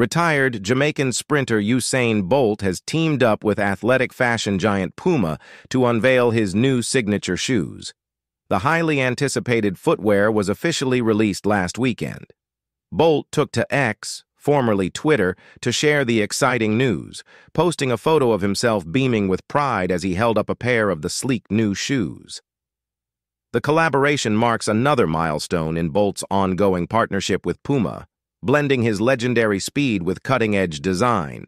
Retired Jamaican sprinter Usain Bolt has teamed up with athletic fashion giant Puma to unveil his new signature shoes. The highly anticipated footwear was officially released last weekend. Bolt took to X, formerly Twitter, to share the exciting news, posting a photo of himself beaming with pride as he held up a pair of the sleek new shoes. The collaboration marks another milestone in Bolt's ongoing partnership with Puma, blending his legendary speed with cutting-edge design.